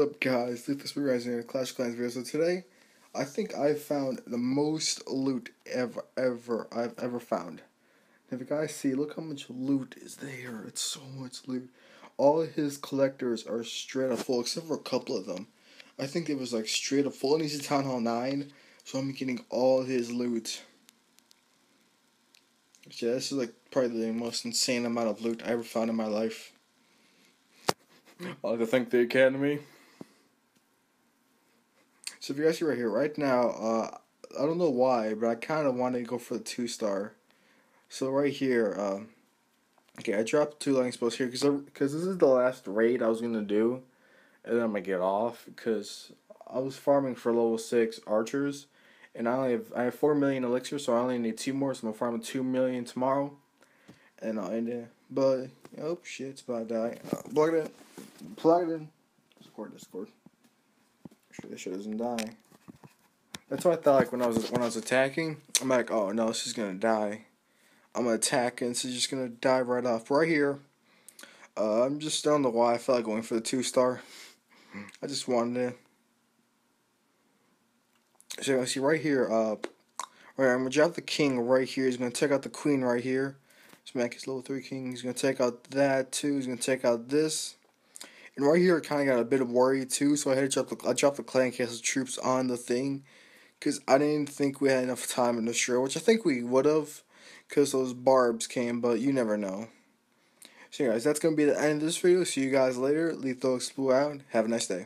Up guys, Lucas Rising in a Clash Clans video. So today, I think I found the most loot ever, ever, I've ever found. If you guys see, look how much loot is there. It's so much loot. All his collectors are straight up full, except for a couple of them. I think it was like straight up full, and he's in Town Hall 9, so I'm getting all his loot. Yeah, this is like probably the most insane amount of loot I ever found in my life. I like to thank the Academy. So if you guys see right here, right now, uh, I don't know why, but I kind of want to go for the two star. So right here, uh, okay, I dropped two lightning spells here because because this is the last raid I was gonna do, and then I'm gonna get off because I was farming for level six archers, and I only have I have four million elixir, so I only need two more. So I'm gonna farm two million tomorrow, and I'll end it. But oh shit, it's about to die. Uh, plug it in, plug it in. Discord, Discord sure this shit doesn't die. That's what I thought like when I was when I was attacking. I'm like, oh no, this is gonna die. I'm gonna attack and just gonna die right off. Right here. Uh, I'm just on the why I felt like going for the two star. I just wanted to. So you see right here, uh, right, I'm gonna drop the king right here. He's gonna take out the queen right here. Smack his level three king. He's gonna take out that too. He's gonna take out this. And right here, I kind of got a bit of worry too, so I had to drop the I dropped the clan castle troops on the thing, because I didn't think we had enough time in the show, which I think we would have, because those barbs came, but you never know. So guys, that's gonna be the end of this video. See you guys later. Lethal Explore out. Have a nice day.